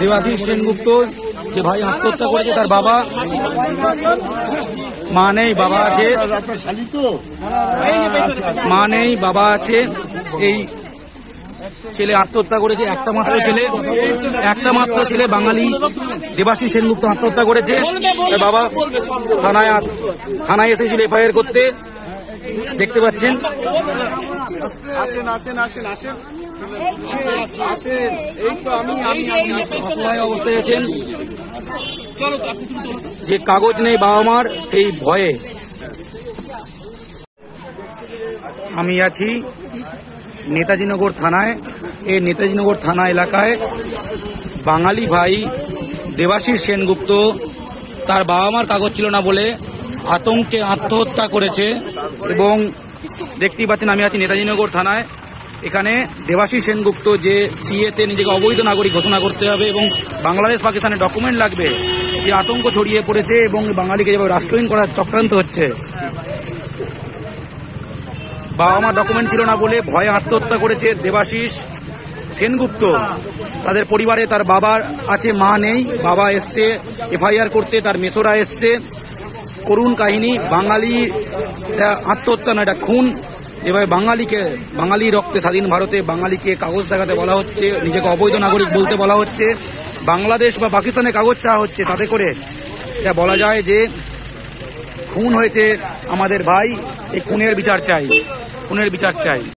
দেবাশিস সেনগুপ্ত যে ভাই আত্মহত্যা করেছে তার বাবা। মা নেই, বাবা আছে। মা নেই, বাবা আছে। এই ছেলে আত্মহত্যা করেছে, একটা মাত্র ছেলে। একটা মাত্র ছেলে বাঙালি দেবাশী সেনগুপ্ত আত্মহত্যা করেছে। তার বাবা থানায় থানায় এসেছিল এফআইআর করতে। দেখতে পাচ্ছেন। আসেন আসেন আসেন আসেন। অবস্থায় যে কাগজ নেই বাবা মার, সেই ভয়ে। আমি আছি নেতাজিনগর থানায়। এই নেতাজিনগর থানা এলাকায় বাঙালি ভাই দেবাশিস সেনগুপ্ত, তার বাবা মার কাগজ ছিল না বলে আতঙ্কে আত্মহত্যা করেছে। এবং দেখতেই পাচ্ছেন, আমি আছি নেতাজিনগর থানায়। এখানে দেবাশিস সেনগুপ্ত যে সিএতে নিজেকে অবৈধ নাগরিক ঘোষণা করতে হবে এবং বাংলাদেশ পাকিস্তানের ডকুমেন্ট লাগবে যে আতঙ্ক ছড়িয়ে পড়েছে এবং বাঙালিকে যেভাবে রাষ্ট্রহীন করার চক্রান্ত হচ্ছে। বাবা মা ডকুমেন্ট ছিল না বলে ভয়ে আত্মহত্যা করেছে দেবাশিস সেনগুপ্ত। তাদের পরিবারে তার বাবার আছে মা নেই, বাবা এসছে, এফআইআর করতে, তার মেসোরা এসছে। করুণ কাহিনী বাঙালি আত্মহত্যা নয়, এটা খুন। এভাবে বাঙালিকে, বাঙালি রক্তে স্বাধীন ভারতে বাঙালিকে কাগজ দেখাতে বলা হচ্ছে, নিজেকে অবৈধ নাগরিক বলতে বলা হচ্ছে, বাংলাদেশ বা পাকিস্তানে কাগজ চাওয়া হচ্ছে, তাতে করে এটা বলা যায় যে খুন হয়েছে আমাদের ভাই, এই খুনের বিচার চাই, খুনের বিচার চাই।